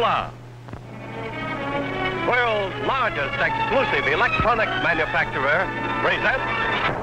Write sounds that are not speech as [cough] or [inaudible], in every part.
Motorola. World's largest exclusive electronics manufacturer presents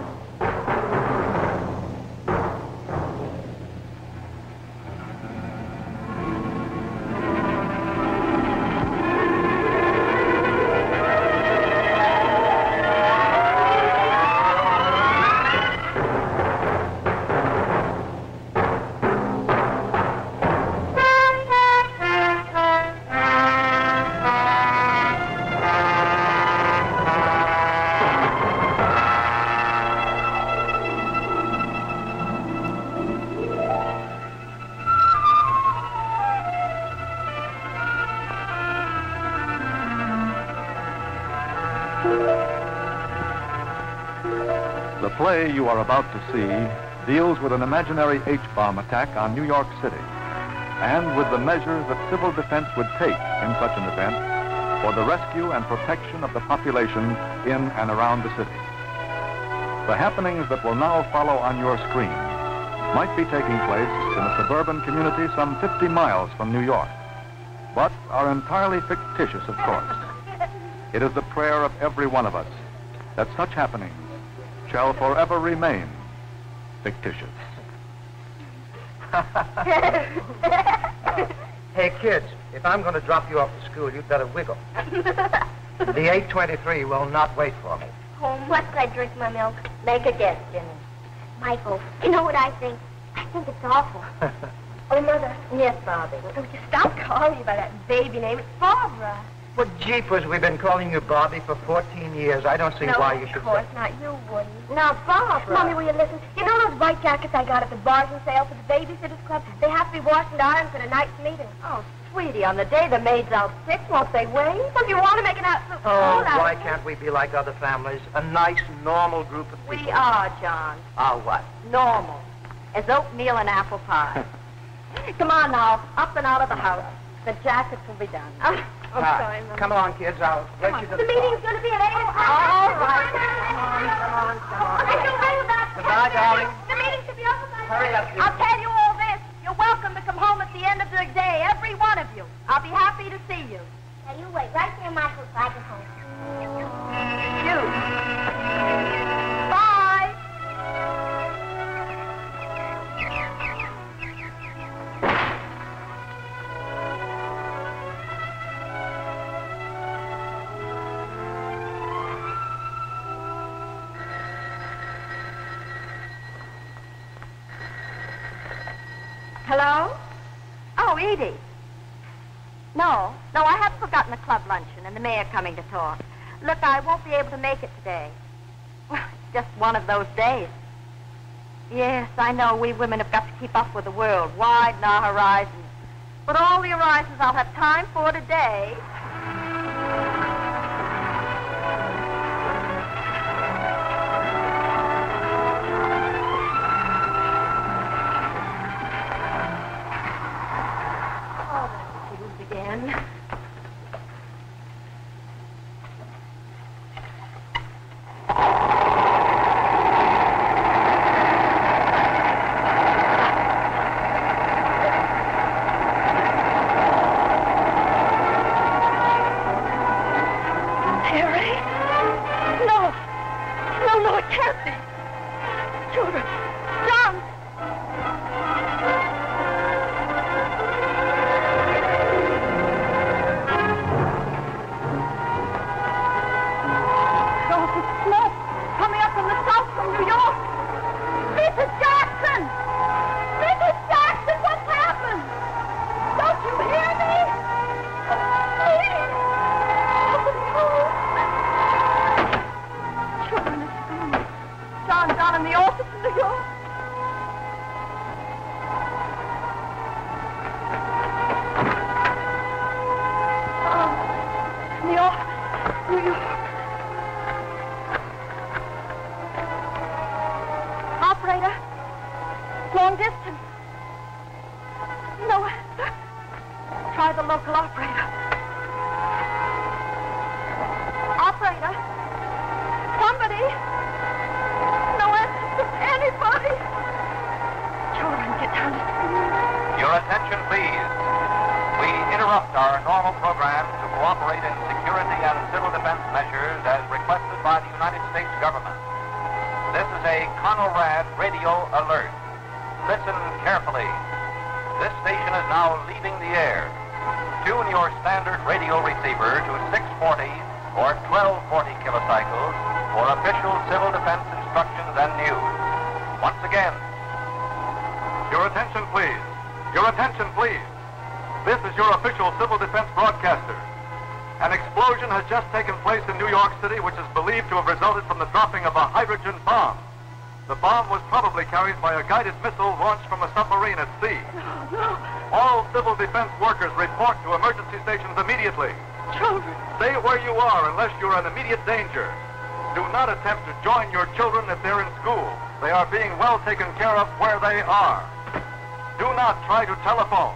play you are about to see deals with an imaginary H-bomb attack on New York City and with the measures that civil defense would take in such an event for the rescue and protection of the population in and around the city. The happenings that will now follow on your screen might be taking place in a suburban community some 50 miles from New York, but are entirely fictitious, of course. It is the prayer of every one of us that such happenings shall forever remain fictitious. [laughs] Hey, kids, if I'm going to drop you off to school, you'd better wiggle. [laughs] The 823 will not wait for me. Oh, must I drink my milk? Make a guess, Jimmy. Michael, you know what I think? I think it's awful. [laughs] oh, Mother. Yes, Bobby. Don't you stop calling me by that baby name. It's Barbara. Well, jeepers, we've been calling you Bobby for 14 years. I don't see no, why you should of course say... not. You wouldn't. Now, Barbara. Mommy, will you listen? You know those white jackets I got at the bargain sale for the Babysitters Club? They have to be washed and ironed for tonight's meeting. Oh, sweetie, on the day the maid's out sick, won't they wait? Well, if you want to make an absolute Oh, out why of can't we be like other families? A nice, normal group of people. We are, John. Are what? Normal. As oatmeal and apple pie. [laughs] Come on now, up and out of the house. The jackets will be done. Ah. Oh, Ah, sorry, Mom. Come on, kids. I'll let you to The the meeting's going to be at 8 o'clock. all right. Come on, come on, come on. I don't know about Goodbye, darling. The meeting should be over by Hurry up, I'll tell you all this. You're welcome to come home at the end of the day, every one of you. I'll be happy to see you. Now, you wait right there, Michael, so I can home. The mayor coming to talk. Look, I won't be able to make it today. It's just one of those days. Yes, I know we women have got to keep up with the world, widen our horizons. But all the horizons I'll have time for today. Operator, long report to emergency stations immediately. Children. Stay where you are unless you're in immediate danger. Do not attempt to join your children if they're in school. They are being well taken care of where they are. Do not try to telephone.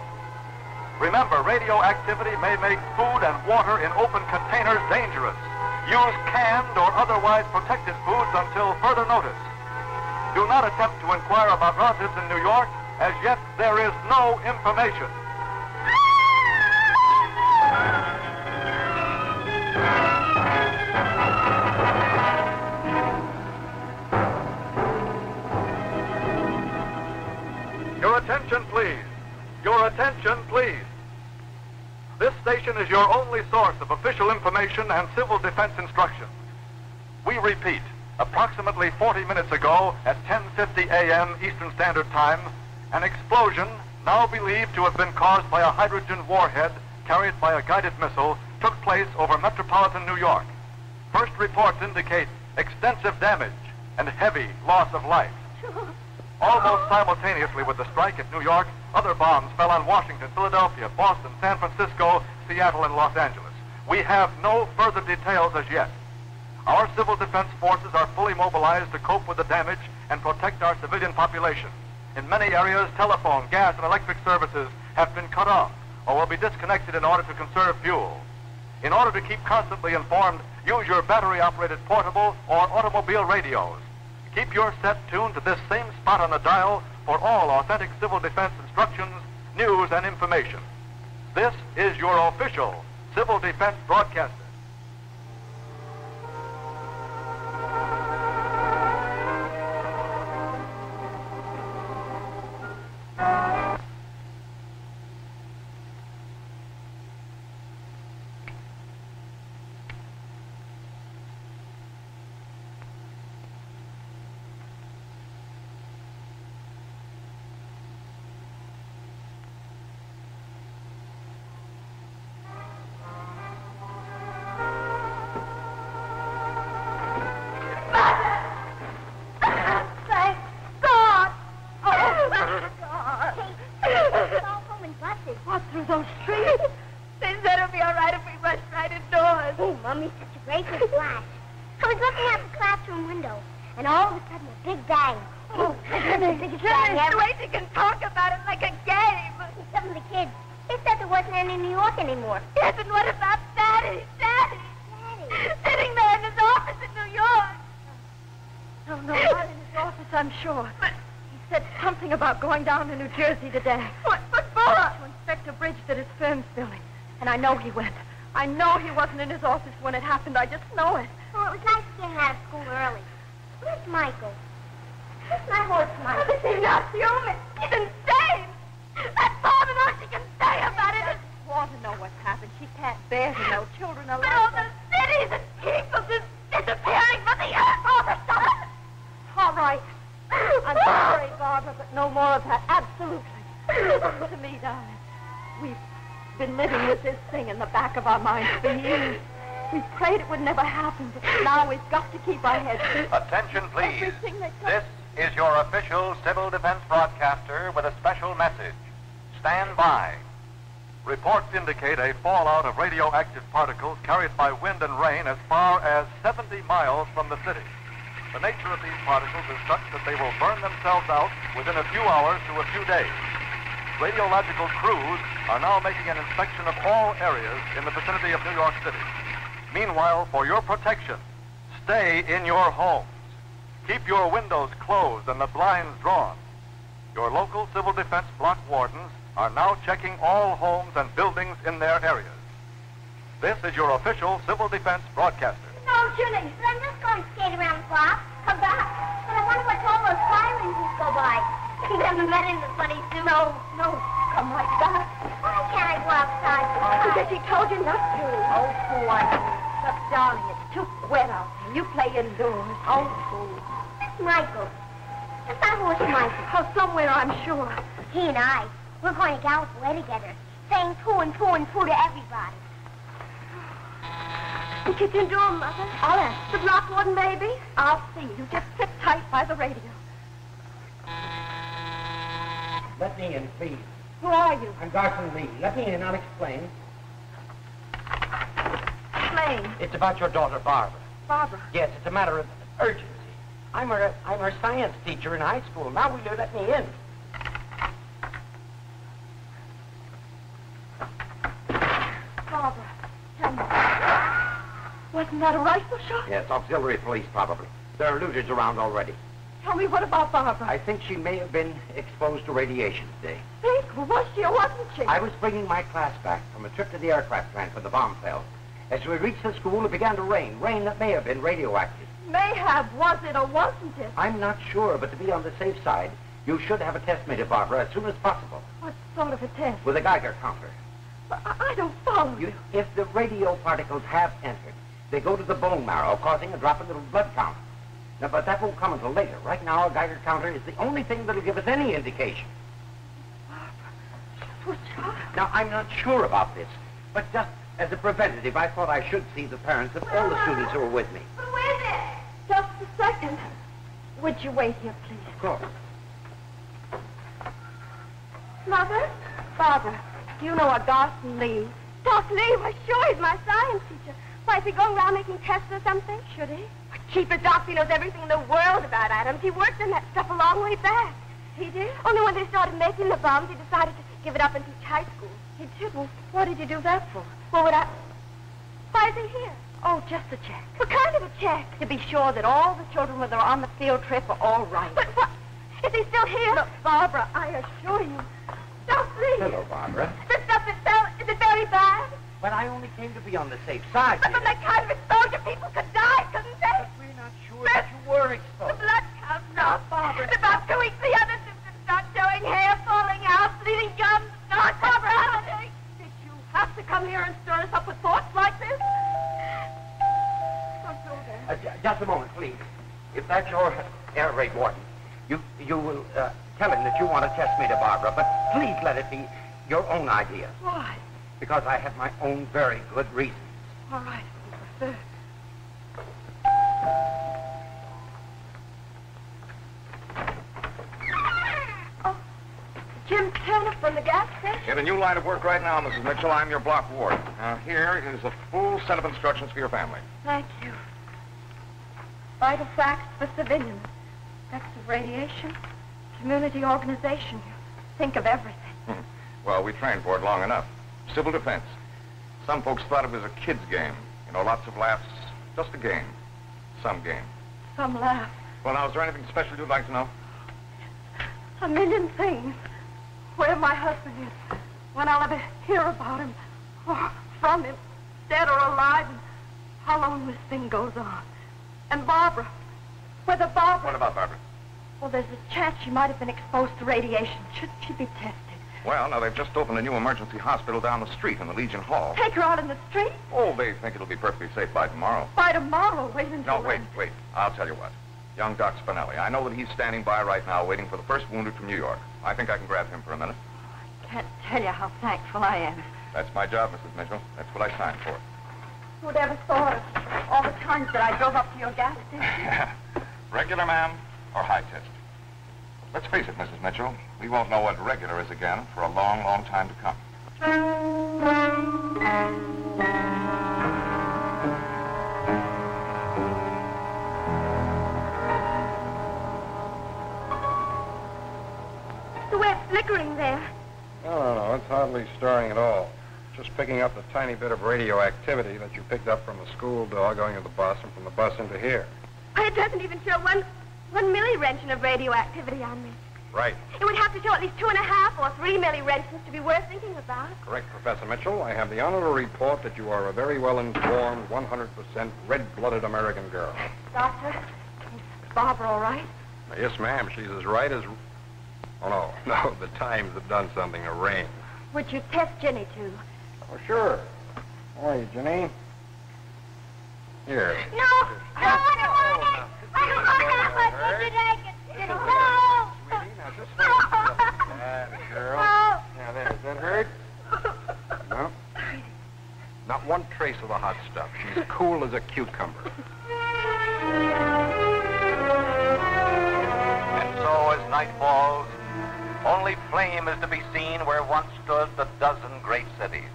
Remember, radioactivity may make food and water in open containers dangerous. Use canned or otherwise protected foods until further notice. Do not attempt to inquire about relatives in New York. As yet, there is no information. Your attention, please. Your attention, please. This station is your only source of official information and civil defense instruction. We repeat, approximately 40 minutes ago at 10:50 a.m. Eastern Standard Time, an explosion, now believed to have been caused by a hydrogen warhead carried by a guided missile, took place over metropolitan New York. First reports indicate extensive damage and heavy loss of life. [laughs] Almost simultaneously with the strike at New York, other bombs fell on Washington, Philadelphia, Boston, San Francisco, Seattle, and Los Angeles. We have no further details as yet. Our civil defense forces are fully mobilized to cope with the damage and protect our civilian population. In many areas, telephone, gas, and electric services have been cut off or will be disconnected in order to conserve fuel. In order to keep constantly informed, use your battery-operated portable or automobile radios. Keep your set tuned to this same spot on the dial for all authentic civil defense instructions, news, and information. This is your official civil defense broadcaster. Today. What, what for? To inspect a bridge that his firm's building. And I know he went. I know he wasn't in his office when it happened. I just know it. Oh, it was nice getting out of school early. Where's Michael? Where's my horse, Michael? This is not human. He's insane. That's all the more she can say about it. She want to know what's happened. She can't bear to know children are like all the cities and people just disappearing from the earth all of a sudden. All right. I'm sorry, Barbara, but no more of that. Absolutely. Listen to me, darling. We've been living with this thing in the back of our minds for years. We prayed it would never happen, but now we've got to keep our heads. Attention, please. This is your official civil defense broadcaster with a special message. Stand by. Reports indicate a fallout of radioactive particles carried by wind and rain as far as 70 miles from the city. The nature of these particles is such that they will burn themselves out within a few hours to a few days. Radiological crews are now making an inspection of all areas in the vicinity of New York City. Meanwhile, for your protection, stay in your homes. Keep your windows closed and the blinds drawn. Your local civil defense block wardens are now checking all homes and buildings in their areas. This is your official civil defense broadcaster. No, Julie, I'm just going to skate around the block. Come back. But I wonder what all those sirens will go by. [laughs] haven't met in the funny suit. No, oh, no, come like that. Why can't I go outside? Because he told you not to. Oh, Pooh, I But, darling, it's too wet out there. You play indoors. Oh, Pooh. Michael. What's that horse, Michael? Oh, somewhere, I'm sure. He and I, we're going to gallop away together, saying poo and poo and poo to everybody. The kitchen door, Mother. I'll ask. The block warden, maybe? I'll see. You just sit tight by the radio. Let me in, please. Who are you? I'm Garson Lee. Let me in. I'll explain. Explain. It's about your daughter, Barbara. Barbara. Yes, it's a matter of urgency. I'm her, I'm her science teacher in high school. Now will you let me in? Barbara. Tell me. Wasn't that a rifle shot? Yes, auxiliary police, probably. There are looters around already. Tell me, what about Barbara? I think she may have been exposed to radiation today. think. Was she or wasn't she? I was bringing my class back from a trip to the aircraft plant when the bomb fell. As we reached the school, it began to rain. Rain that may have been radioactive. May have. Was it or wasn't it? I'm not sure, but to be on the safe side, you should have a test made of Barbara as soon as possible What sort of a test? with a Geiger counter. I, I don't follow You, if the radio particles have entered, they go to the bone marrow, causing a drop in the blood count. Now, but that won't come until later. Right now, a Geiger counter is the only thing that'll give us any indication. Shot? Now, I'm not sure about this, but just as a preventative, I thought I should see the parents of all the students who were with me. Who is it? Just a second. Would you wait here, please? Of course. Mother? Barbara, do you know a Dawson Lee? Dawson Lee, well, sure, he's my science teacher. Why, is he going around making tests or something? Should he? Cheapest doc, he knows everything in the world about atoms. He worked on that stuff a long way back. He did? Only when they started making the bombs, he decided to give it up and teach high school. He did? Well, what did you do that for? What would I... Why is he here? Oh, just a check. What kind of a check? To be sure that all the children when they're on the field trip are all right. But what? Is he still here? Look, Barbara, I assure you. Don't Lee. Hello, Barbara. The stuff that fell, is it very bad? But I only came to be on the safe side. But from that kind of exposure, people could die, couldn't they? But we're not sure that you were exposed. The blood comes off, Barbara. In about two weeks, the other symptoms start showing hair falling out, bleeding gums. God, Barbara, honey. Did you have to come here and stir us up just a moment, please. If that's your air raid warden, you you will uh, tell him that you want to test me to Barbara, but please let it be your own idea, Why? because I have my own very good reasons. All right, if you prefer. Oh, Jim Turner from the gas station? In a new line of work right now, Mrs. Mitchell. I'm your block ward. Now, here is a full set of instructions for your family. Thank you. Vital facts for civilians. Effects of radiation. Community organization. You think of everything. Hmm. Well, we trained for it long enough. Civil defense. Some folks thought it was a kid's game. You know, lots of laughs. Just a game. Some game. Some laugh. Well, now, is there anything special you'd like to know? A million things. Where my husband is. When I'll ever hear about him. Or from him. Dead or alive. And how long this thing goes on. And Barbara. Whether Barbara... What about Barbara? Well, there's a chance she might have been exposed to radiation. Shouldn't she be tested? Well, now, they've just opened a new emergency hospital down the street in the Legion Hall. Take her out in the street? Oh, they think it'll be perfectly safe by tomorrow. By tomorrow. Wait until No, wait, wait. I'll tell you what. Young Doc Spinelli. I know that he's standing by right now waiting for the first wounded from New York. I think I can grab him for a minute. I can't tell you how thankful I am. That's my job, Mrs. Mitchell. That's what I signed for. Who'd ever thought of all the times that I drove up to your gas station? [laughs] regular, ma'am, or high test? Let's face it, Mrs. Mitchell. We won't know what regular is again for a long, long time to come. The way it's flickering there. No, no, no. It's hardly stirring at all. Just picking up the tiny bit of radioactivity that you picked up from the school door going to the bus and from the bus into here. It doesn't even show one, one milliroentgen of radioactivity on me. Right. It would have to show at least two and a half or three milliroentgens to be worth thinking about. Correct, Professor Mitchell. I have the honor to report that you are a very well-informed, 100% red-blooded American girl. Doctor, is Barbara all right? Yes, ma'am. She's as right as... Oh, no, [laughs] no, the Times have done something to Rain. Would you test Jenny, too? Oh, sure. How are you, Jenny? Here. No, no, I don't want it. I don't want it. What did I get? No. Sweetie, now just [laughs] hold That, girl. Now, there, is that hurt? No. Not one trace of the hot stuff. She's cool as a cucumber. And so, as night falls, only flame is to be seen where once stood the dozen great cities.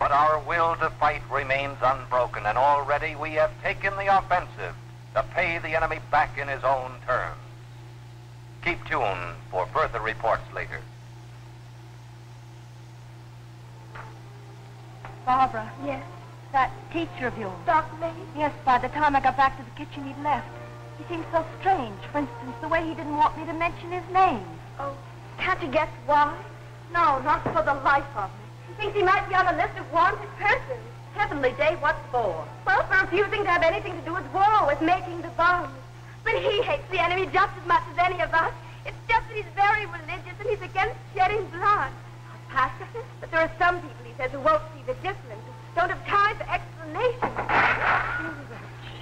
But our will to fight remains unbroken, and already we have taken the offensive to pay the enemy back in his own terms. Keep tuned for further reports later. Barbara. Yes, That teacher of yours. Doc May. Yes, by the time I got back to the kitchen, he'd left. He seemed so strange. For instance, the way he didn't want me to mention his name. Oh, can't you guess why? No, not for the life of me. He thinks he might be on a list of wanted persons. Heavenly day, what for? Well, for refusing to have anything to do with war, with making the bombs. But he hates the enemy just as much as any of us. It's just that he's very religious and he's against shedding blood. A pacifist? But there are some people, he says, who won't see the difference, don't have time for explanations.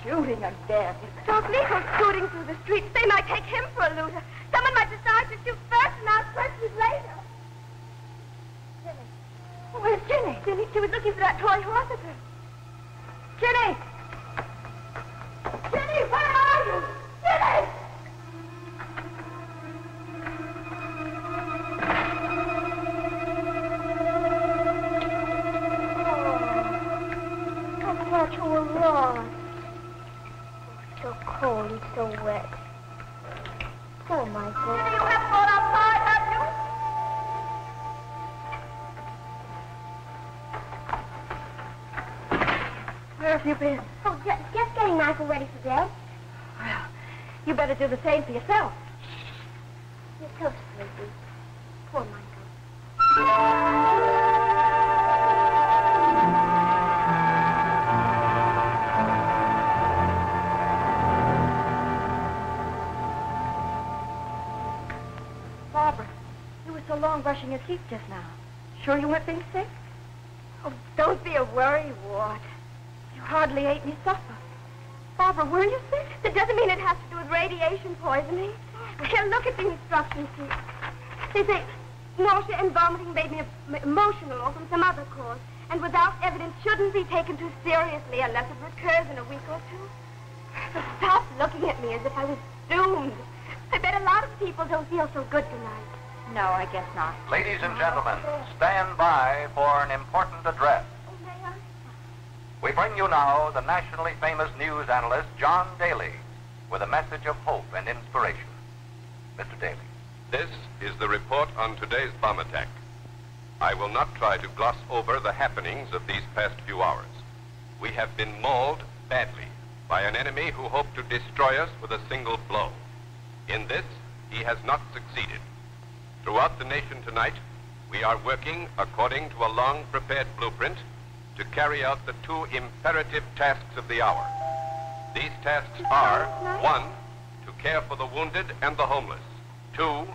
Shooting again. Doc Nichols shooting through the streets. They might take him for a looter. Someone might decide to shoot first and ask questions later. Where's Ginny? Jenny, she was looking for that toy horse of hers. Jenny! Jenny, where are you? Jenny! Oh, I thought you were lost. Oh, so cold and so wet. Oh, Poor Michael. You haven't gone Where have you been? Oh, just, just getting Michael ready for bed. Well, you better do the same for yourself. You're so sleepy. Poor Michael. Barbara, you were so long brushing your teeth just now. Sure you weren't being sick? Oh, don't be a worry, Ward. You hardly ate any supper. Barbara, were you sick? That doesn't mean it has to do with radiation poisoning. Well, look at the instructions sheet. They say nausea and vomiting made me emotional or from some other cause, and without evidence shouldn't be taken too seriously unless it recurs in a week or two. So stop looking at me as if I was doomed. I bet a lot of people don't feel so good tonight. No, I guess not. Ladies and gentlemen, stand by for an important address. We bring you now the nationally famous news analyst, John Daly, with a message of hope and inspiration. Mr. Daly. This is the report on today's bomb attack. I will not try to gloss over the happenings of these past few hours. We have been mauled badly by an enemy who hoped to destroy us with a single blow. In this, he has not succeeded. Throughout the nation tonight, we are working according to a long prepared blueprint to carry out the two imperative tasks of the hour. These tasks are one, to care for the wounded and the homeless, two,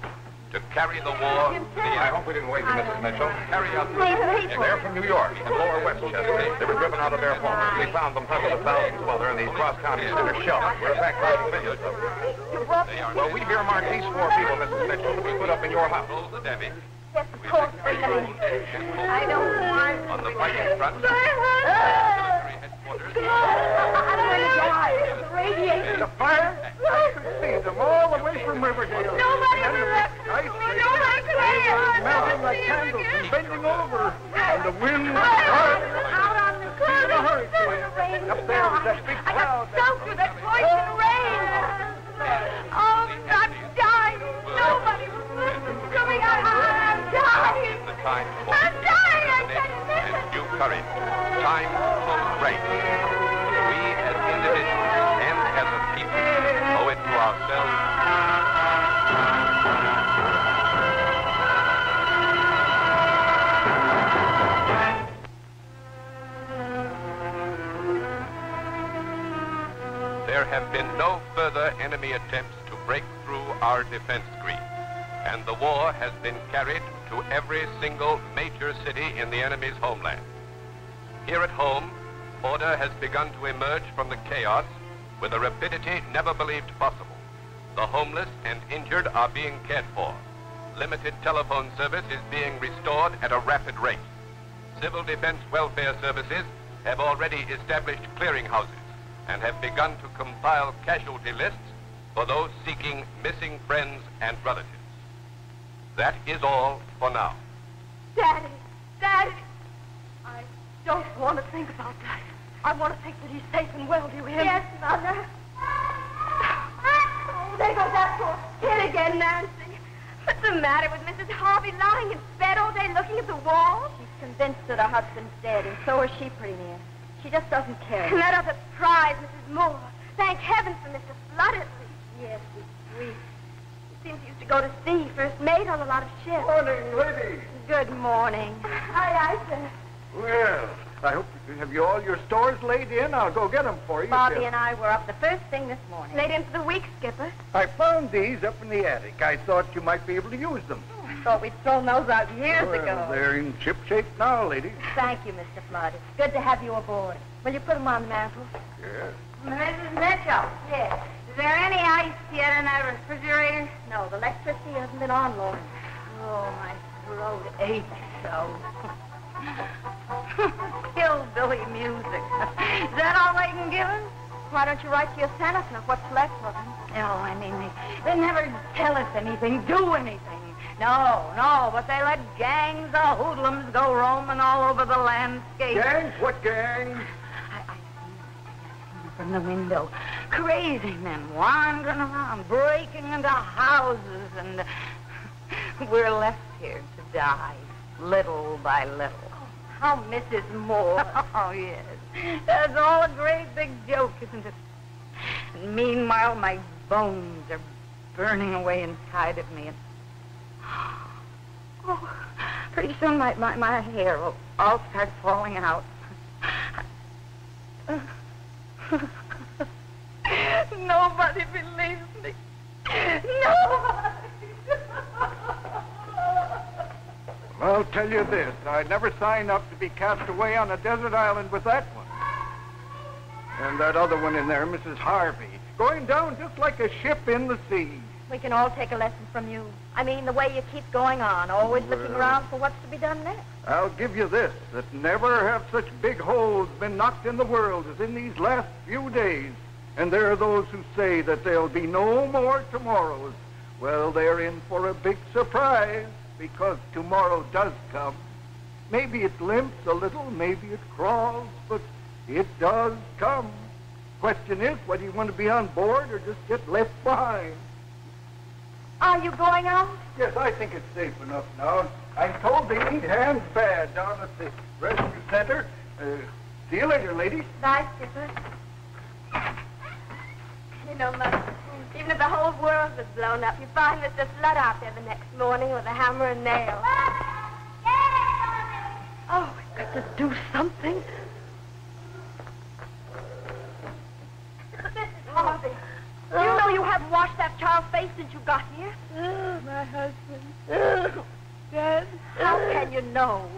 to carry the war to the I hope we didn't wake you, Mrs. Mitchell. carry out Wait, wait. They're from New York and Lower Westchester. They were driven out of their homes. We found them hundreds of thousands while they're in these cross-county center shelters. We're in fact writing videos of them. Well, we've earmarked these four people, Mrs. Mitchell, to be put up in your house. Hold the Debbie. Yes, of course. I don't want On the fighting front, military headquarters, don't want to die. It's radiation. The fire? I could see them all the way from Riverdale. Nobody will rescue Ice me. Nobody can help melting like candles and bending over. And the wind was hard. Out on the. In a hurricane. Up there was that big I cloud. got soaked with that poison rain. Time for I'm dying. I can't determination and due courage. Time for great. We as individuals and as a people owe it to ourselves There have been no further enemy attempts to break through our defense screen. and the war has been carried to every single major city in the enemy's homeland. Here at home, order has begun to emerge from the chaos with a rapidity never believed possible. The homeless and injured are being cared for. Limited telephone service is being restored at a rapid rate. Civil Defense Welfare Services have already established clearinghouses and have begun to compile casualty lists for those seeking missing friends and relatives. That is all for now. Daddy, Daddy, I don't want to think about that. I want to think that he's safe and well. Do you hear me? Yes, Mother. Oh, there goes that poor kid again, Nancy. What's the matter with Mrs. Harvey lying in bed all day looking at the wall? She's convinced that her husband's dead, and so is she pretty near. She just doesn't care. And that other prize, Mrs. Moore. Thank heaven for Mr. Flood at least. Yes, he's sweet. He seems he used to go to sea, first mate on a lot of ships. Morning, lady. Good morning. Aye, aye, sir. Well, I hope you have you all your stores laid in. I'll go get them for you. Bobby and I were up the first thing this morning. Laid in for the week, Skipper. I found these up in the attic. I thought you might be able to use them. I thought we'd thrown those out years well, ago. They're in ship shape now, lady. Thank you, Mr. Flood. It's good to have you aboard. Will you put them on the mantel? Yes. Mrs. Mitchell. Yes. Is there any ice yet in that refrigerator? No, the electricity hasn't been on long. Oh, my throat aches so. [laughs] Hillbilly music. Is that all they can give us? Why don't you write to your senator what's left of him? No, oh, I mean, they, they never tell us anything, do anything. No, no, but they let gangs of hoodlums go roaming all over the landscape. Gangs? What gangs? From the window. Crazy men wandering around, breaking into houses, and [laughs] we're left here to die, little by little. Oh, How Mrs. Moore. [laughs] Oh, yes. That's all a great big joke, isn't it? And meanwhile, my bones are burning away inside of me. And... [gasps] Oh, pretty soon my, my, my hair will all start falling out. [laughs] Nobody believes me. Nobody. I'll tell you this. I'd never sign up to be cast away on a desert island with that one. And that other one in there, Mrs. Harvey, going down just like a ship in the sea. We can all take a lesson from you. I mean, the way you keep going on, always looking around for what's to be done next. I'll give you this, that never have such big holes been knocked in the world as in these last few days. And there are those who say that there'll be no more tomorrows. Well, they're in for a big surprise because tomorrow does come. Maybe it limps a little, maybe it crawls, but it does come. Question is, whether you want to be on board or just get left behind. Are you going out? Yes, I think it's safe enough now. I'm told they need hands bad down at the rescue center. Uh, see you later, ladies. Bye, Skipper. You know, Mother, even if the whole world was blown up, you find Mr. Flood out there the next morning with a hammer and nail. Oh, we've got to do something. Mrs. Harvey, you know you haven't washed that child's face since you got here. My husband. Dead. How can you know?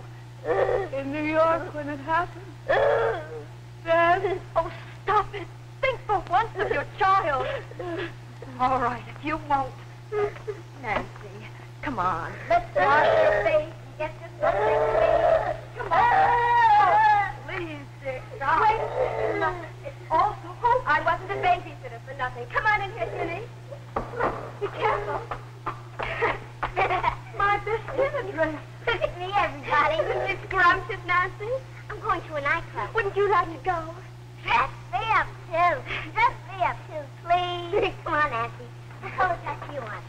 In New York when it happened. Dead. Oh, stop it. Think for once of your child. All right, if you won't. Nancy, come on. Let's wash your face and get you something clean. Come on. Please, Dick. Wait. No, It's all so hopeless. I wasn't a babysitter for nothing. Come on in here, Ginny. Be careful. My best dinner dress. Look at me, everybody. Isn't it scrumptious, I'm going to a nightclub. Wouldn't you like to go? Dress me up, too. Dress me up, too, please. [laughs] Come on, Nancy. What color dress do you want?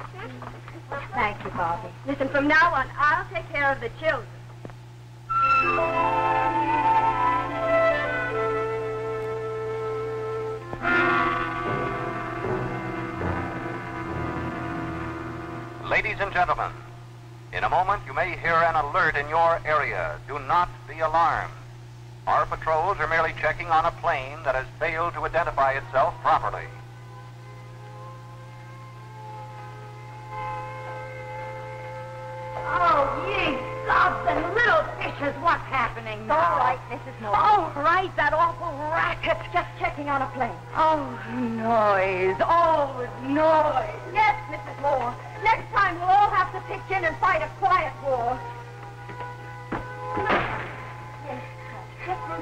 Thank you, Bobby. Listen, from now on, I'll take care of the children. Ladies and gentlemen, in a moment you may hear an alert in your area. Do not the alarm. Our patrols are merely checking on a plane that has failed to identify itself properly. Oh, ye gods and little fishes, what's happening now? All right, Mrs. Morgan. All right, that awful racket. Just checking on a plane. Oh, noise, always noise. Yes, Mrs. Moore. Next time we'll all have to pitch in and fight a quiet war.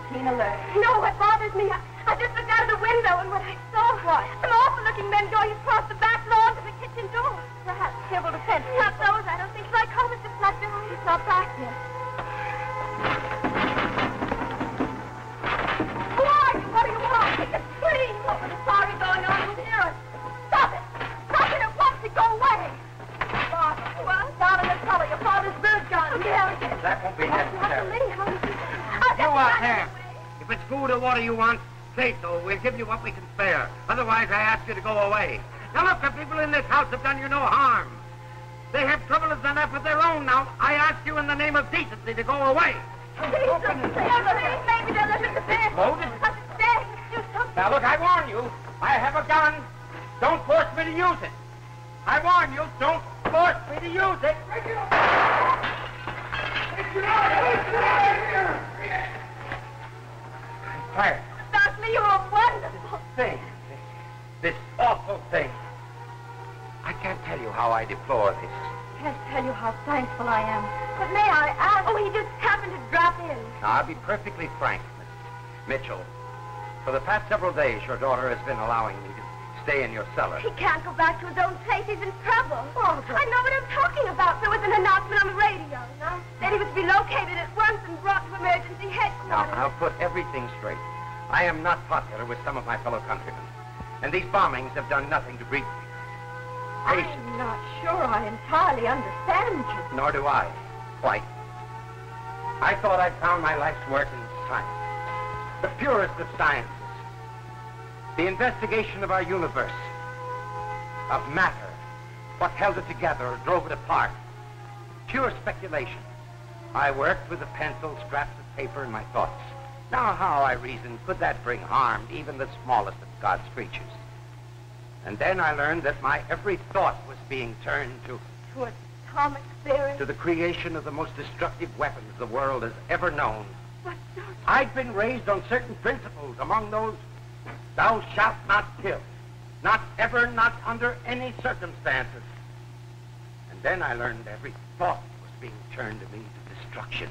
Just routine alert. No, what bothers me, I, I just looked out of the window and what I saw was some awful-looking men going across the back lawn to the kitchen door. Perhaps civil defense. Not those, I don't think. Shall I call Mr. Fletcher? He's not back yet. Who are you? What do you want? Just scream. There's a sorry going on. You'll hear us. Stop it. Stop it at once and go away. Father, What? down in the cellar, your father's bird gun. Oh, there it is. That won't be necessary. How you... I'll You just are run there. It's food or water you want, say so. We'll give you what we can spare. Otherwise, I ask you to go away. Now, look, the people in this house have done you no harm. They have troubles enough of their own now. I ask you in the name of decency to go away. Jesus, please, maybe they'll let. Now, look, I warn you. I have a gun. Don't force me to use it. I warn you, don't force me to use it. Fire. Dr. Lee, you're a wonderful. thing, this, this awful thing. I can't tell you how I deplore this. I can't tell you how thankful I am. But may I ask? Oh, he just happened to drop in. Now, I'll be perfectly frank, Miss Mitchell. For the past several days, your daughter has been allowing me to stay in your cellar. He can't go back to his own place. He's in trouble. Oh, I know what I'm talking about. There was an announcement on the radio. No? That he was to be located at once and brought to emergency headquarters. Now. I'll put everything straight. I am not popular with some of my fellow countrymen. And these bombings have done nothing to breed me. Patience, I'm not sure I entirely understand you. nor do I. Quite. I thought I'd found my life's work in science. The purest of sciences. The investigation of our universe. Of matter. What held it together or drove it apart. Pure speculation. I worked with a pencil, scraps of paper, and my thoughts. Now, how I reasoned, could that bring harm to even the smallest of God's creatures? And then I learned that my every thought was being turned to, To atomic theory. to the creation of the most destructive weapons the world has ever known. But, I'd been raised on certain principles, among those, thou shalt not kill. Not ever, not under any circumstances. And then I learned every thought was being turned to me to destruction.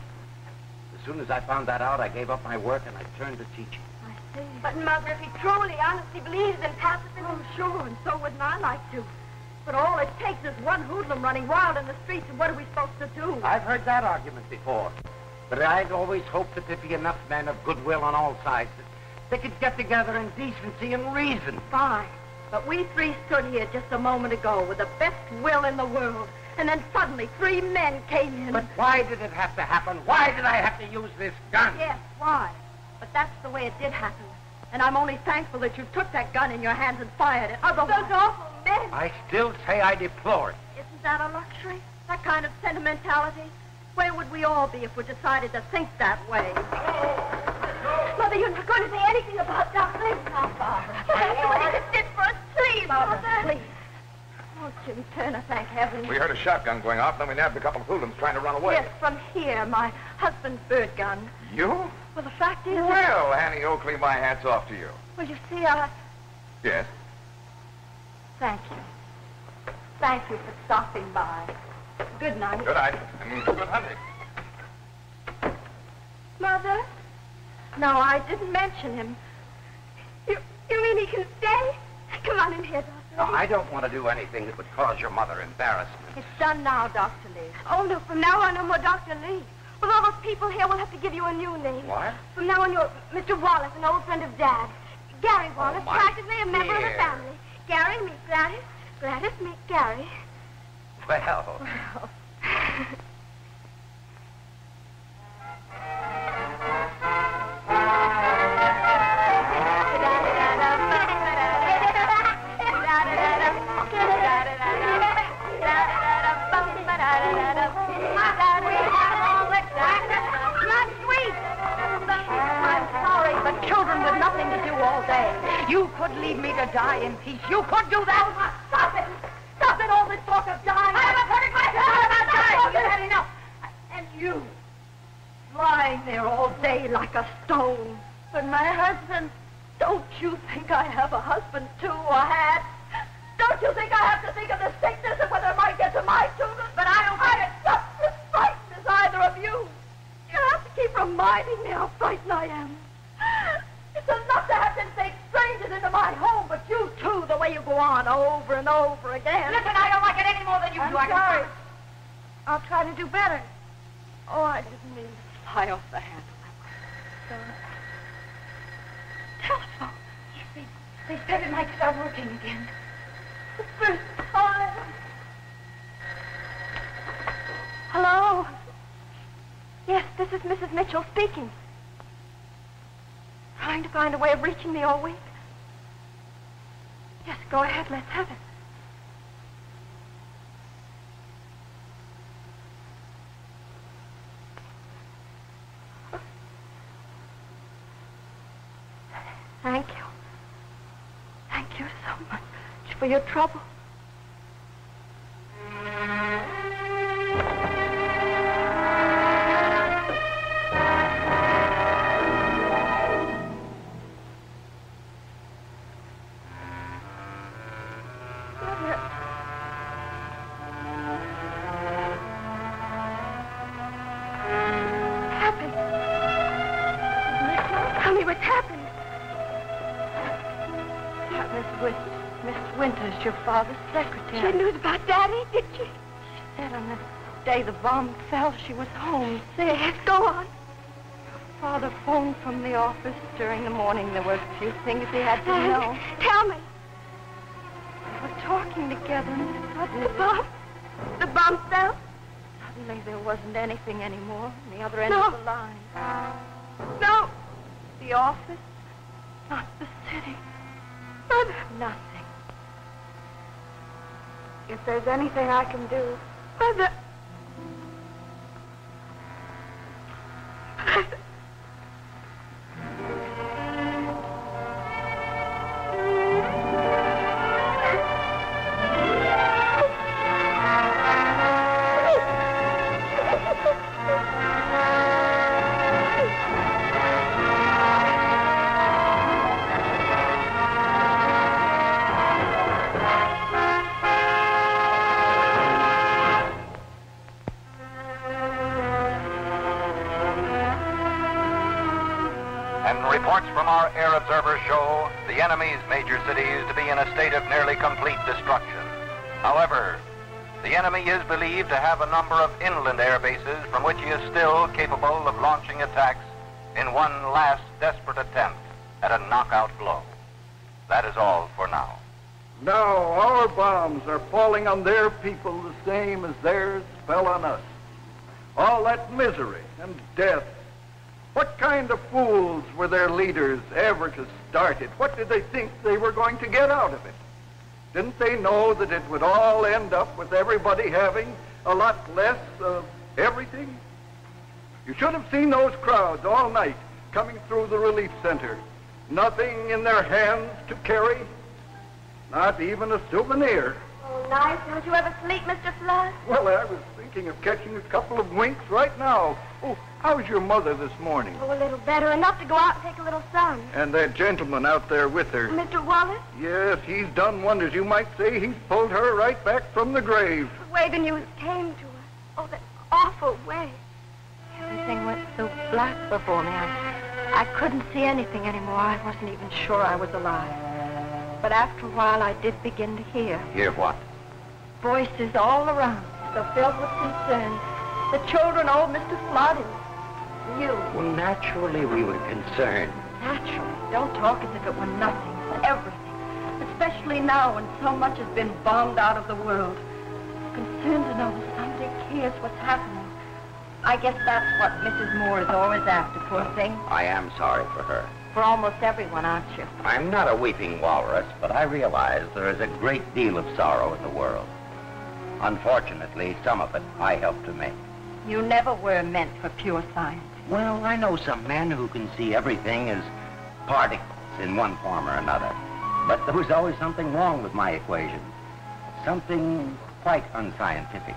As soon as I found that out, I gave up my work and I turned to teaching. I see. But, Mother, if he truly, honestly believes in pacifism... Oh, sure, and so wouldn't I like to. But all it takes is one hoodlum running wild in the streets, and what are we supposed to do? I've heard that argument before. But I'd always hoped that there'd be enough men of goodwill on all sides that they could get together in decency and reason. Fine. But we three stood here just a moment ago with the best will in the world. And then suddenly three men came in. But why did it have to happen? Why did I have to use this gun? Yes, why? But that's the way it did happen. And I'm only thankful that you took that gun in your hands and fired it. Otherwise... Those awful men. I still say I deplore it. Isn't that a luxury? That kind of sentimentality? Where would we all be if we decided to think that way? Oh, Mother, you're not going to say anything about Dr. Lee. Now, Barbara. That's what he just did for us. Please, Barbara, Mother. please. Oh, Jim Turner, thank heaven. We heard a shotgun going off, then we nabbed a couple of hoodlums trying to run away. Yes, from here, my husband's bird gun. You? Well, the fact is... Well, Annie Oakley, my hat's off to you. Well, you see, I... Yes? Thank you. Thank you for stopping by. Good night. Good night. And good hunting. Mother, No, I didn't mention him. you, you mean he can stay? Come on in here, Dr. No, I don't want to do anything that would cause your mother embarrassment. It's done now, Dr. Lee. Oh, no, from now on, no more Dr. Lee. With all those people here, we'll have to give you a new name. What? From now on, you're Mr. Wallace, an old friend of Dad. Gary oh, Wallace, Oh, practically a member of the family. Gary, meet Gladys. Gladys, meet Gary. Well, [laughs] Not You leave me to die in peace. You could do that. Oh, stop it. Stop it, all this talk of dying. I haven't heard it myself about dying. You've had enough. And you, lying lying there all day like a stone. But my husband, don't you think I have a husband too, or had? Don't you think I have to think of the sickness and whether it might get to my children? But I don't. I am just as frightened as either of you. You have to keep reminding me how frightened I am. The way you go on over and over again. Listen, I don't like it any more than you I'm do. I can sorry. I'll try to do better. Oh, I didn't mean to fly off the handle. Telephone. They, they said it might start working again. The first time. Hello? Yes, this is Mrs. Mitchell speaking. Trying to find a way of reaching me all week. Yes, go ahead, let's have it. Thank you. Thank you so much for your trouble. Your father's secretary. She knew about Daddy, did she? She said on the day the bomb fell, she was home sick. Yes, go on. Father phoned from the office during the morning. There were a few things he had to know. Tell me. They were talking together, and suddenly... The bomb? The bomb fell? Suddenly there wasn't anything anymore on the other end No. of the line. No. The office, not the city. Mother. Nothing. If there's anything I can do. Mother. The enemy's major cities to be in a state of nearly complete destruction. However, the enemy is believed to have a number of inland air bases from which he is still capable of launching attacks in one last desperate attempt at a knockout blow. That is all for now. Now our bombs are falling on their people the same as theirs fell on us. All that misery and death. What kind of fools were their leaders ever to start it? What did they think they were going to get out of it? Didn't they know that it would all end up with everybody having a lot less of everything? You should have seen those crowds all night coming through the relief center. Nothing in their hands to carry, not even a souvenir. Oh, nice. Don't you ever sleep, Mr. Flood? Well, I was thinking of catching a couple of winks right now. Oh, how's your mother this morning? Oh, a little better. Enough to go out and take a little sun. And that gentleman out there with her. Mr. Wallace? Yes, he's done wonders. You might say he's pulled her right back from the grave. The way the news came to us. Oh, that awful way. Everything went so black before me. I, I couldn't see anything anymore. I wasn't even sure I was alive. But after a while, I did begin to hear Hear what? voices all around, so filled with concern. The children, old Mr. Flood, and you. Well, naturally we were concerned. Naturally. Don't talk as if it were nothing. Everything. Especially now when so much has been bombed out of the world. Concerned to know that somebody cares what's happening. I guess that's what Mrs. Moore is always after, poor thing. I am sorry for her. For almost everyone, aren't you? I'm not a weeping walrus, but I realize there is a great deal of sorrow in the world. Unfortunately, some of it I helped to make. You never were meant for pure science. Well, I know some men who can see everything as particles in one form or another. But there was always something wrong with my equations. Something quite unscientific.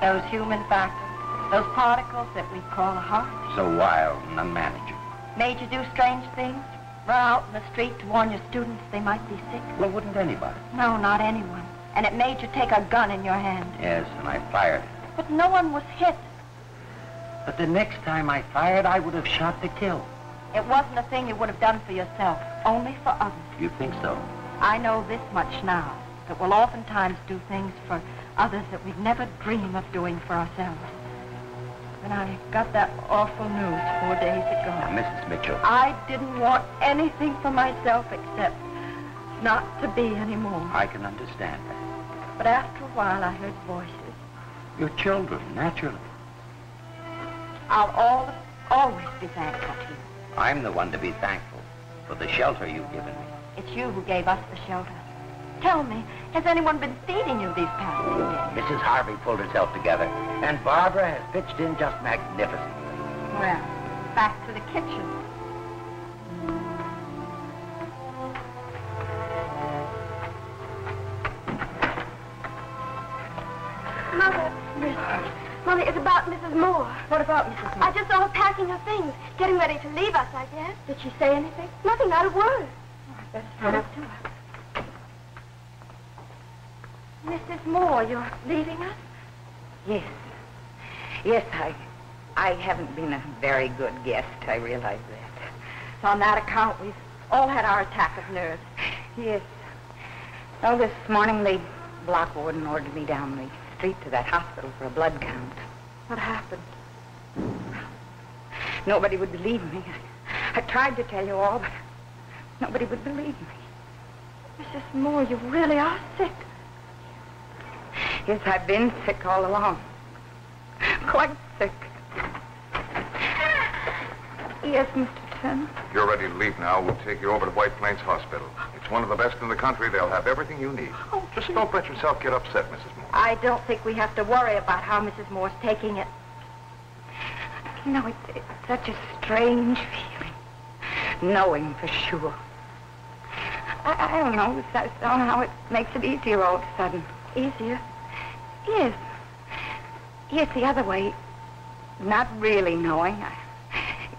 Those human factors. Those particles that we call a heart. So wild and unmanageable. Made you do strange things? Run out in the street to warn your students they might be sick? Well, wouldn't anybody? No, not anyone. And it made you take a gun in your hand. Yes, and I fired. But no one was hit. But the next time I fired, I would have shot to kill. It wasn't a thing you would have done for yourself, only for others. You think so? I know this much now, that we'll oftentimes do things for others that we'd never dream of doing for ourselves. When I got that awful news four days ago, Now, Mrs. Mitchell. I didn't want anything for myself except not to be anymore. I can understand that. But after a while, I heard voices. Your children, naturally. I'll all, always be thankful to you. I'm the one to be thankful for the shelter you've given me. It's you who gave us the shelter. Tell me, has anyone been feeding you these past few days? Mrs. Harvey pulled herself together, and Barbara has pitched in just magnificently. Well, back to the kitchen. It's about Mrs. Moore. What about Mrs. Moore? I just saw her packing her things, getting ready to leave us, I guess. Did she say anything? Nothing, not a word. Oh, Let's run up to her. Mrs. Moore, you're leaving us? Yes. Yes, I I haven't been a very good guest. I realize that. So on that account, we've all had our attack of nerves. Yes. Oh, this morning the block warden ordered me down the street to that hospital for a blood count. What happened? Nobody would believe me. I, I tried to tell you all, but nobody would believe me. Mrs. Moore, you really are sick. Yes, I've been sick all along. Quite sick. Yes, Mr. Turner. If you're ready to leave now, we'll take you over to White Plains Hospital. It's one of the best in the country. They'll have everything you need. Oh, Just don't let yourself get upset, Mrs. Moore. I don't think we have to worry about how Mrs. Moore's taking it. You know, it's, it's such a strange feeling, knowing for sure. I, I don't know, so- somehow it makes it easier all of a sudden. Easier. Yes. Yes, the other way. Not really knowing. I-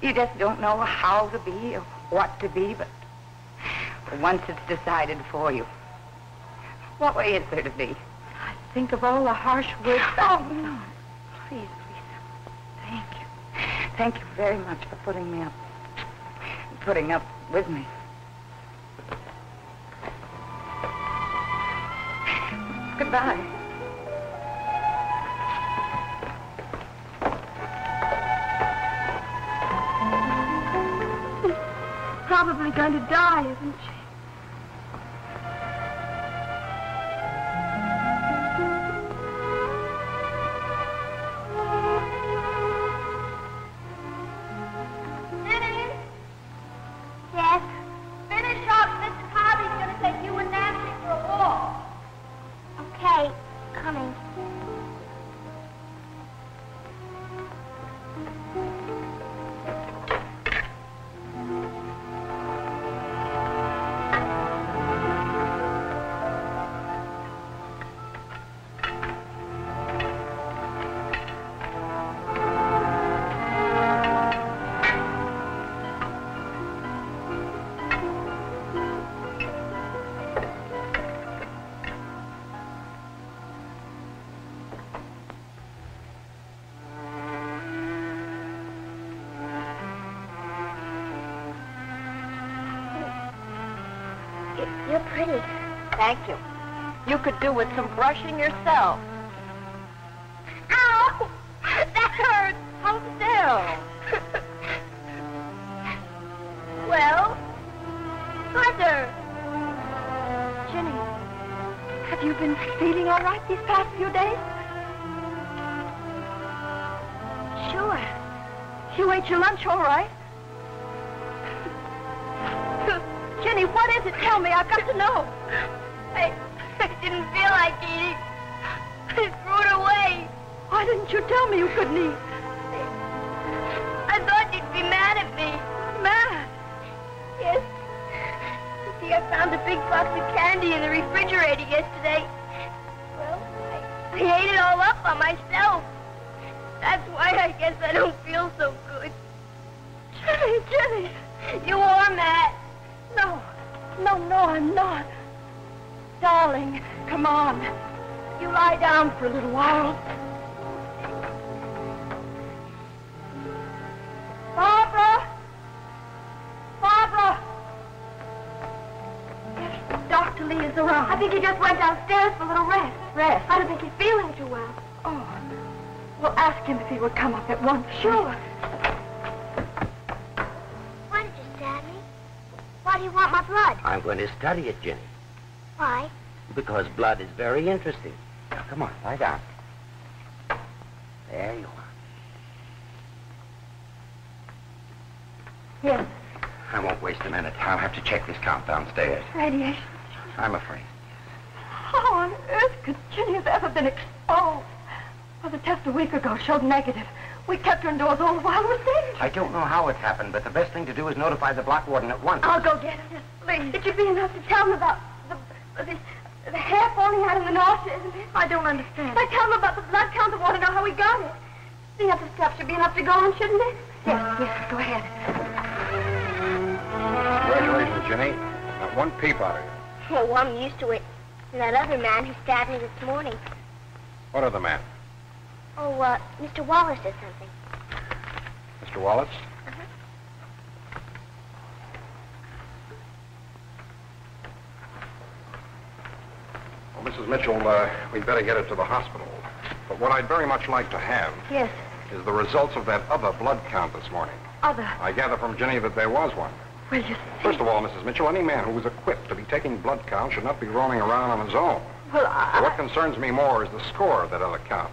You just don't know how to be or what to be, but once it's decided for you. What way is there to be? I think of all the harsh words. [laughs] Oh, no. Please, please. Thank you. Thank you very much for putting me up. Putting up with me. Goodbye. Probably going to die, isn't she? Thank you. You could do with some brushing yourself. Ow! That hurts. Hold still. Well, Mother. Jenny, have you been feeling all right these past few days? Sure. You ate your lunch all right? Jenny, what is it? Tell me. I've got to know. I, [laughs] I didn't feel like eating. I threw it away. Why didn't you tell me you couldn't eat? I thought you'd be mad at me. Mad? Yes. You see, I found a big box of candy in the refrigerator yesterday. Well, I, I ate it all up by myself. That's why I guess I don't feel so good. Jenny, Jenny, you are mad. No, no, no, I'm not. Darling, come on. You lie down for a little while. Barbara! Barbara! Yes, Dr. Lee is around. I think he just went downstairs for a little rest. Rest? I don't think he's feeling too well. Oh. Well, ask him if he would come up at once. Sure. Why did you stab me? Why do you want my blood? I'm going to study it, Jenny, Why? because blood is very interesting. Now, come on, lie down. There you are. Yes, I won't waste a minute. I'll have to check this count downstairs. radiation. I'm afraid. How on earth could Ginny have ever been exposed? Well, the test a week ago showed negative. We kept her indoors all the while it was dangerous. I don't know how it happened, but the best thing to do is notify the block warden at once. I'll go get her. Please. It should be enough to tell him about the, the, the hair falling out and the nausea, isn't it? I don't understand. If I tell them about the blood count, I want to know how he got it. The other stuff should be enough to go on, shouldn't it? Yes, yes, go ahead. Congratulations, Jenny. Not one peep out of you. Oh, I'm used to it. And that other man who stabbed me this morning. What other man? Oh, uh, Mr. Wallace said something. Mr. Wallace? Well, Mrs. Mitchell, uh, we'd better get it to the hospital. But what I'd very much like to have Yes, is the results of that other blood count this morning. other. I gather from Jenny that there was one. Well, you see. First of all, Mrs. Mitchell, any man who was equipped to be taking blood count should not be roaming around on his own. Well, So I... what concerns me more is the score of that other count.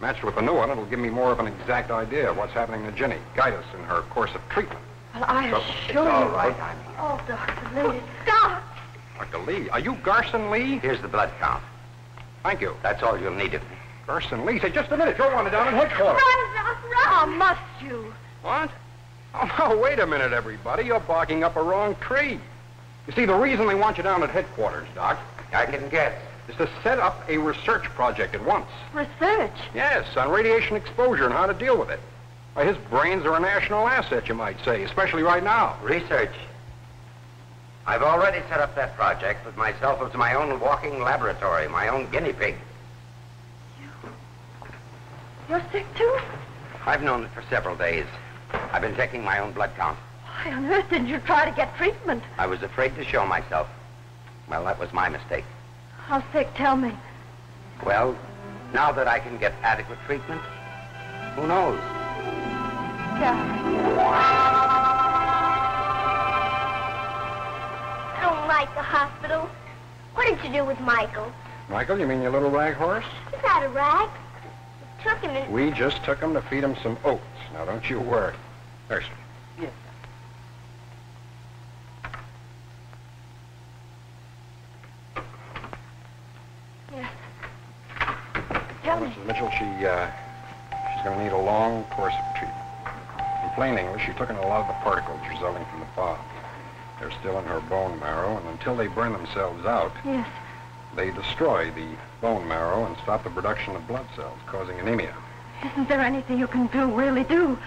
Matched with the new one, it'll give me more of an exact idea of what's happening to Jenny, guide us in her course of treatment. Well, I So- assure It's all you... right. I'm Oh, Dr. Lee. Stop! Dr. Lee, are you Garson Lee? Here's the blood count. Thank you. That's all you'll need of me. Garson Lee, say just a minute. You're wanted down in headquarters. Run, Doc, Oh, run! must you? What? Oh, no, wait a minute, everybody. You're barking up a wrong tree. You see, the reason they want you down at headquarters, Doc, I can guess. is to set up a research project at once. Research. Yes, on radiation exposure and how to deal with it. Why, his brains are a national asset, you might say, especially right now. Research. I've already set up that project with myself as my own walking laboratory, my own guinea pig. You... You're sick, too? I've known it for several days. I've been taking my own blood count. Why on earth didn't you try to get treatment? I was afraid to show myself. Well, that was my mistake. How sick? Tell me. Well, now that I can get adequate treatment, who knows? Yeah. Like the hospital. What did you do with Michael? Michael, you mean your little rag horse? He's not a rag. We took him and... We just took him to feed him some oats. Now, don't you worry. Thurston. Yes. Yes. Tell me. Mrs. Mitchell, she, uh, she's going to need a long course of treatment. In plain English, she took in a lot of the particles resulting from the bomb. They're still in her bone marrow, and until they burn themselves out, Yes. they destroy the bone marrow and stop the production of blood cells, causing anemia. Isn't there anything you can do, really do?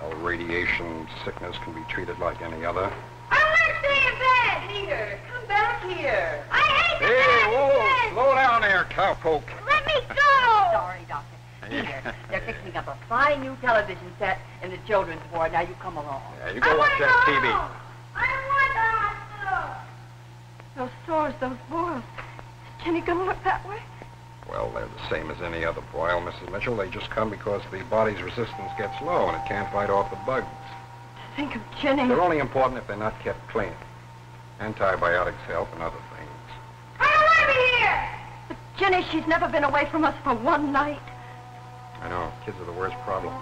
Well, radiation sickness can be treated like any other. I want to stay in bed! Peter, come back here. I hate the Hey, bed! whoa! Slow down there, cowpoke. Let me go! [laughs] Sorry, Doctor. Here, [laughs] they're fixing up a fine new television set in the children's ward. Now you come along. Yeah, you I go watch that go. TV. I don't want the hospital. Those sores, those boils. Is Jenny gonna look that way? Well, they're the same as any other boil, Mrs. Mitchell. They just come because the body's resistance gets low and it can't fight off the bugs. Think of Jenny. They're only important if they're not kept clean. Antibiotics help and other things. I don't want to be here. But Jenny, she's never been away from us for one night. I know, kids are the worst problem.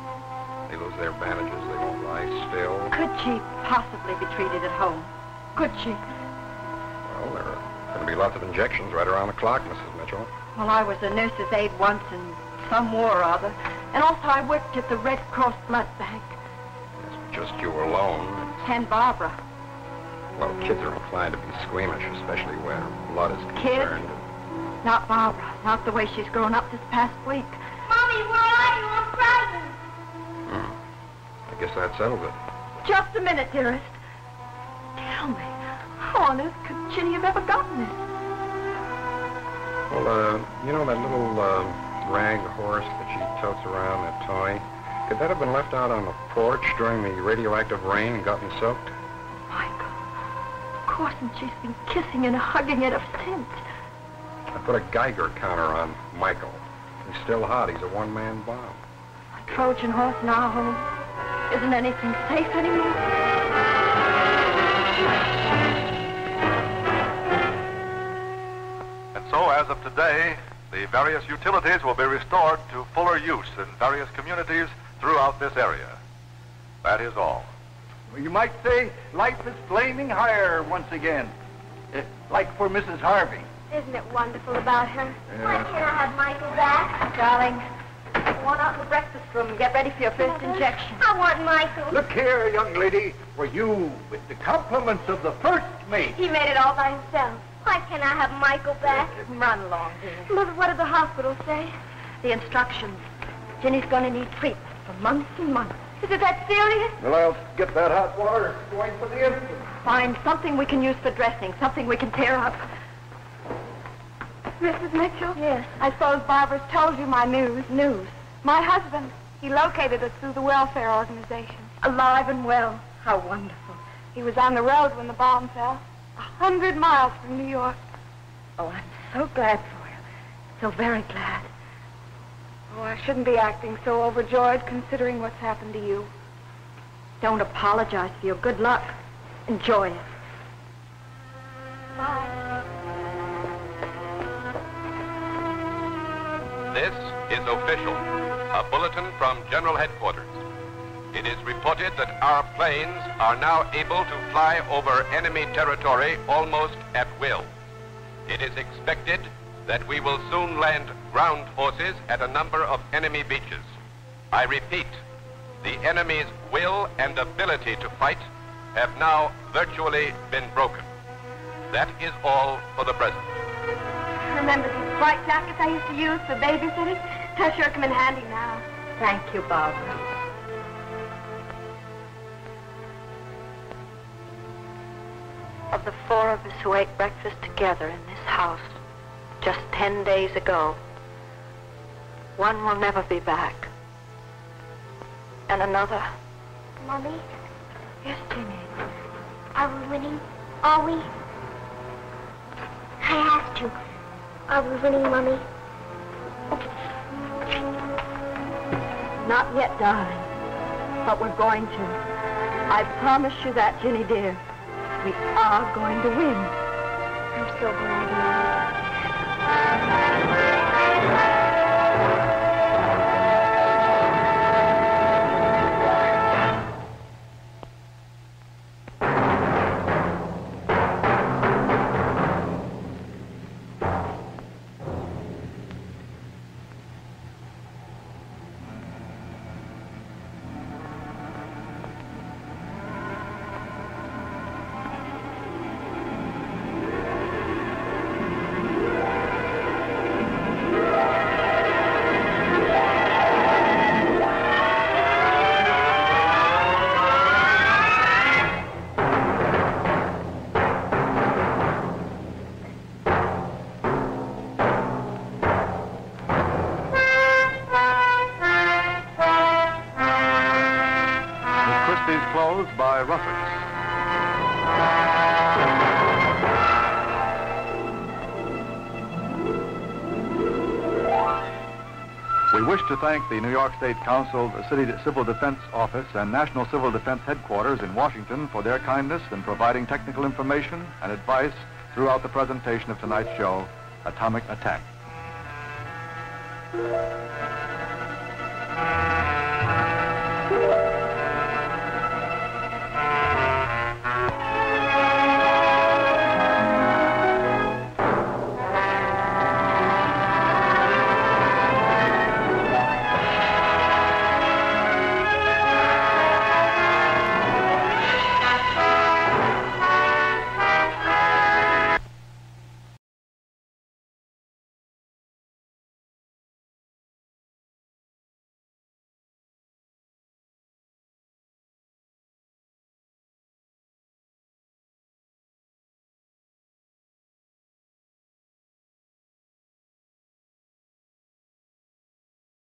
They lose their bandages, they won't lie still. Could she possibly be treated at home? Could she? Well, there are going to be lots of injections right around the clock, Mrs. Mitchell. Well, I was a nurse's aide once in some war or other. And also I worked at the Red Cross Blood Bank. It's just you alone. And Barbara. Well, kids are inclined to be squeamish, especially where blood is Kids? concerned. Not Barbara. Not the way she's grown up this past week. Mommy, where are you? I'm frightened. Hmm. I guess that settles it. Just a minute, dearest. Tell me, how on earth could Ginny have ever gotten this? Well, uh, you know that little uh, rag horse that she totes around, that toy? Could that have been left out on the porch during the radioactive rain and gotten soaked? Michael. Of course, and she's been kissing and hugging it ever since. I put a Geiger counter on Michael. He's still hot. He's a one-man bomb. A Trojan horse now home. Isn't anything safe anymore? So, as of today, the various utilities will be restored to fuller use in various communities throughout this area. That is all. You might say life is flaming higher once again. Eh, like for Mrs. Harvey. Isn't it wonderful about her? Why can't I have Michael back? Darling, go on out to the breakfast room and get ready for your first injection. I want Michael. Look here, young lady, for you with the compliments of the first mate. He made it all by himself. Why can't I have Michael back? Run along, dear. Mother, what did the hospital say? The instructions. Jenny's going to need treatment for months and months. Is it that serious? Well, I'll get that hot water going for the instant. Find something we can use for dressing, something we can tear up. Mrs. Mitchell? Yes. I suppose Barbara's told you my news. News. My husband, he located us through the welfare organization. Alive and well. How wonderful. He was on the road when the bomb fell. A hundred miles from New York. Oh, I'm so glad for you. So very glad. Oh, I shouldn't be acting so overjoyed considering what's happened to you. Don't apologize for your good luck. Enjoy it. Bye. This is official. A bulletin from General Headquarters. It is reported that our planes are now able to fly over enemy territory almost at will. It is expected that we will soon land ground forces at a number of enemy beaches. I repeat, the enemy's will and ability to fight have now virtually been broken. That is all for the present. Remember these white jackets I used to use for babysitting? They'll sure come in handy now. Thank you, Barbara. Of the four of us who ate breakfast together in this house just ten days ago, one will never be back. And another, Mommy, yes, Ginny. are we winning? Are we? I asked you. Are we winning, Mommy? Not yet, darling. But we're going to. I promise you that, Ginny dear. We are going to win. I'm so glad, Mommy. Thank the New York State Council, the City Civil Defense Office, and National Civil Defense Headquarters in Washington for their kindness in providing technical information and advice throughout the presentation of tonight's show, Atomic Attack.